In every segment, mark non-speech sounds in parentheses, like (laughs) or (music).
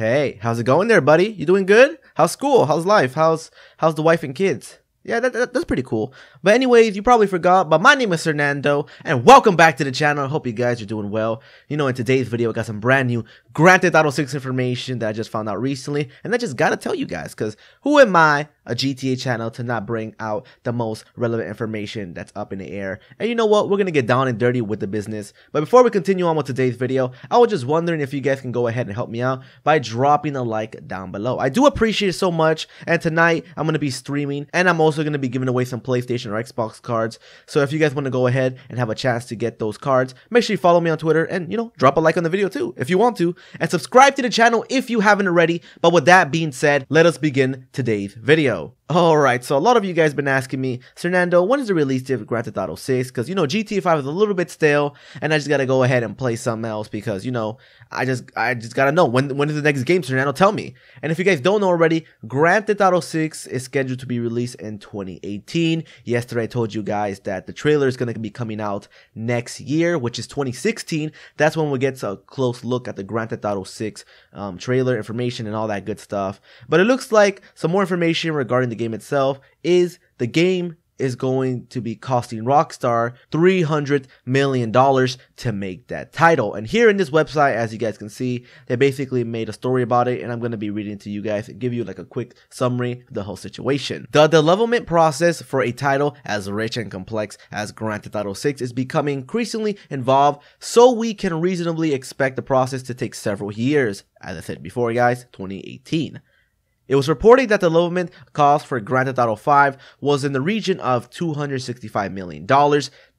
Hey, how's it going there, buddy? You doing good? How's school? How's life? How's how's the wife and kids? Yeah, that, that, that's pretty cool. But anyways, you probably forgot, but my name is Sernando, and welcome back to the channel. I hope you guys are doing well. You know, in today's video, I got some brand new Grand Theft Auto 6 information that I just found out recently, and I just gotta tell you guys, because who am I, a GTA channel, to not bring out the most relevant information that's up in the air? And you know what? We're gonna get down and dirty with the business. But before we continue on with today's video, I was just wondering if you guys can go ahead and help me out by dropping a like down below. I do appreciate it so much, and tonight I'm gonna be streaming, and I'm also going to be giving away some PlayStation or Xbox cards. So if you guys want to go ahead and have a chance to get those cards, make sure you follow me on Twitter and, you know, drop a like on the video too if you want to. And subscribe to the channel if you haven't already. But with that being said, let us begin today's video. Alright, so a lot of you guys been asking me, Sernando, when is the release date of Grand Theft Auto 6? Because, you know, GTA 5 is a little bit stale, and I just gotta go ahead and play something else because, you know, I just I just gotta know, when when is the next game, Sernando? Tell me. And if you guys don't know already, Grand Theft Auto 6 is scheduled to be released in 2018. Yesterday I told you guys that the trailer is gonna be coming out next year, which is 2016. That's when we get a close look at the Grand Theft Auto 6 um, trailer information and all that good stuff. But it looks like some more information regarding the game itself is the game is going to be costing Rockstar $300 million to make that title. And here in this website, as you guys can see, they basically made a story about it, and I'm going to be reading to you guys and give you like a quick summary of the whole situation. The development process for a title as rich and complex as Grand Theft Auto 6 is becoming increasingly involved, so we can reasonably expect the process to take several years. As I said before, guys, 2018. It was reported that the development cost for Grand Theft Auto 5 was in the region of $265 million.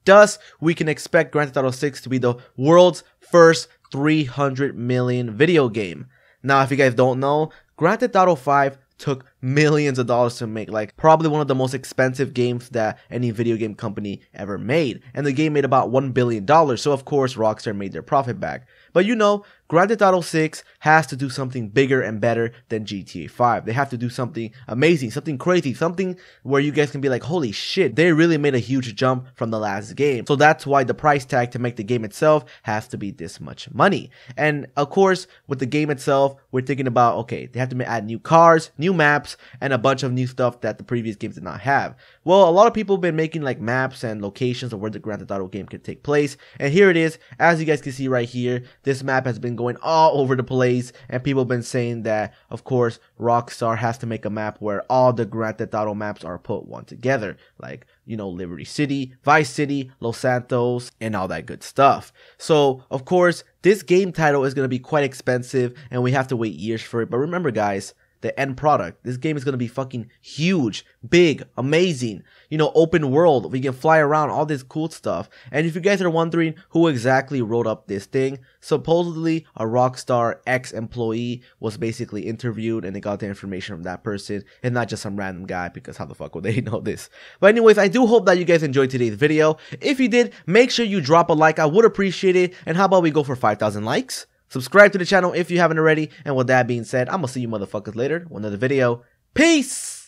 Thus, we can expect Grand Theft Auto 6 to be the world's first 300 million video game. Now, if you guys don't know, Grand Theft Auto 5 took millions of dollars to make, like probably one of the most expensive games that any video game company ever made. And the game made about $1 billion, so of course Rockstar made their profit back. But you know, Grand Theft Auto 6 has to do something bigger and better than GTA 5. They have to do something amazing, something crazy, something where you guys can be like, holy shit, they really made a huge jump from the last game. So that's why the price tag to make the game itself has to be this much money. And of course, with the game itself, we're thinking about, okay, they have to add new cars, new maps, and a bunch of new stuff that the previous games did not have. Well, a lot of people have been making like maps and locations of where the Grand Theft Auto game could take place. And here it is, as you guys can see right here, this map has been going all over the place, and people have been saying that, of course, Rockstar has to make a map where all the Grand Theft Auto maps are put one together, like you know Liberty City, Vice City, Los Santos, and all that good stuff. So, of course, this game title is going to be quite expensive, and we have to wait years for it. But remember, guys, the end product. This game is to be fucking huge, big, amazing, you know, open world. We can fly around, all this cool stuff. And if you guys are wondering who exactly wrote up this thing, supposedly a Rockstar ex employee was basically interviewed and they got the information from that person and not just some random guy because how the fuck would they (laughs) know this? But anyways, I do hope that you guys enjoyed today's video. If you did, make sure you drop a like. I would appreciate it. And how about we go for 5,000 likes? Subscribe to the channel if you haven't already. And with that being said, I'm gonna see you motherfuckers later with another video. Peace!